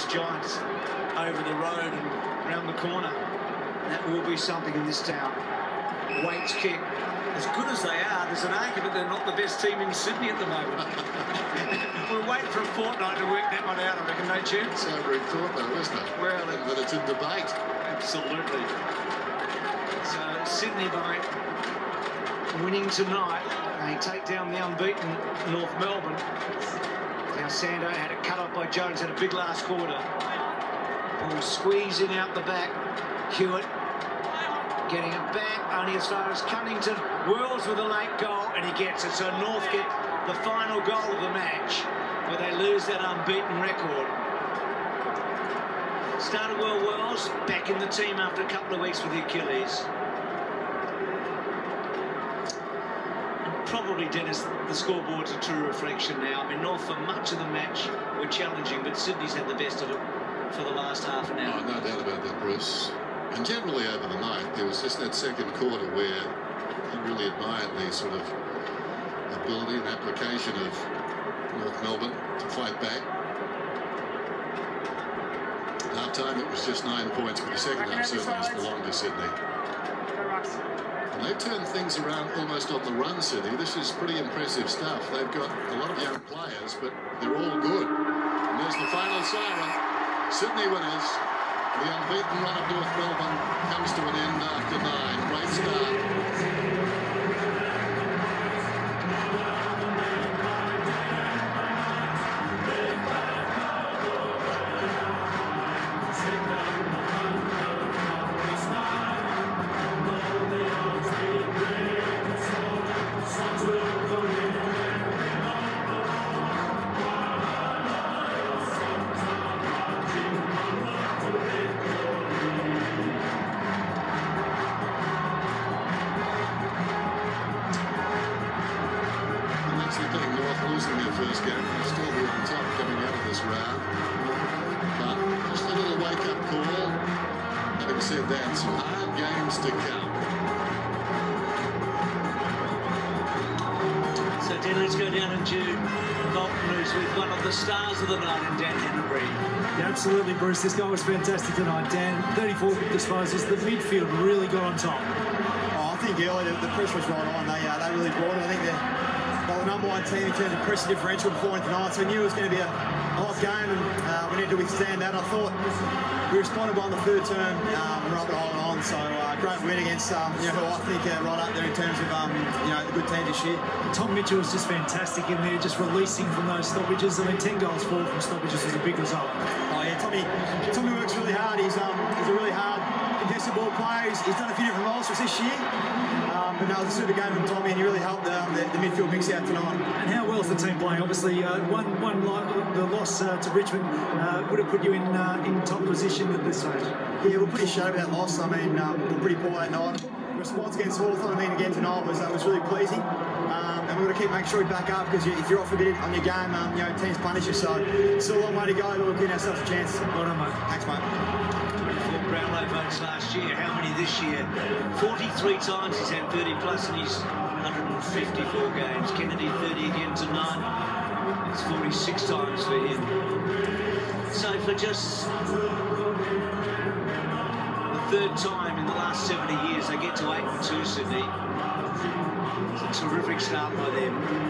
West Giants over the road and round the corner. That will be something in this town. Waite's kick. As good as they are, there's an argument they're not the best team in Sydney at the moment. we'll wait for a fortnight to work that one out, I reckon, don't you? It's over in court, though, isn't it? Well, it, but it's in debate. Absolutely. So Sydney by winning tonight, they take down the unbeaten North Melbourne. Now Sando had it cut off by Jones, in a big last quarter. Ball squeezing out the back. Hewitt getting it back, only as far as Cunnington. Whirls with a late goal, and he gets it. So North get the final goal of the match, where they lose that unbeaten record. Started well Wells, back in the team after a couple of weeks with the Achilles. And probably, Dennis, the scoreboard's a true reflection now. I mean, North for much of the match were challenging, but Sydney's had the best of it for the last half an hour. Oh, no doubt about that, Bruce. And generally over the night, there was just that second quarter where you really admired the sort of ability and application of North Melbourne to fight back. Half time, it was just nine points, but the second half certainly just belonged to Sydney. They've turned things around almost on the run, Sydney. This is pretty impressive stuff. They've got a lot of young players, but they're all good. And there's the final siren. Sydney winners. The unbeaten run of North Melbourne comes to an end after nine. Losing their first game. They'll still be on top coming out of this round. But just a little wake-up call. Having said that, some hard games to come. So then let's go down into Bolton News with one of the stars of the night in Dan Hannebery. Yeah, absolutely, Bruce. This guy was fantastic tonight. Dan, 34 disposals. The midfield really got on top. Oh, I think early the, the pressure was right on. They, uh, they really brought it. I think they're well, the number one team in terms of pressure differential before tonight, so we knew it was going to be a hot game and uh, we needed to withstand that. I thought we responded well in the third term um, and were able to hold on. So uh, great win against um, you know who I think are right up there in terms of um, you know the good teams this year. Tom Mitchell was just fantastic in there, just releasing from those stoppages. I mean, 10 goals for from stoppages is a big result. Oh yeah, Tommy. Tommy works really hard. He's um, he's a really hard contested ball player. He's, done a few different roles for us this year. Um, but no, it was a super game from Tommy, and he really helped the, the, the midfield mix out tonight. And how well is the team playing? Obviously, uh, one one the loss uh, to Richmond uh, would have put you in uh, in top position at this stage. Yeah, we're pretty shattered with that loss. I mean, um, we're pretty poor that night. Response against Hawthorn, I mean, again tonight was uh, was really pleasing. Um, and we're going to keep making sure we back up because you, if you're off a bit on your game, um, you know, teams punish you. So still a long way to go, but we're giving ourselves a chance. Well done, mate. Thanks, mate. 24 Brownlow votes last year. How many this year? 43 times he's had 30 plus in his 154 games. Kennedy 30 again tonight. It's 46 times for him. So for just the third time in the last 70 years, they get to 8 and 2 Sydney. It's a terrific start by them.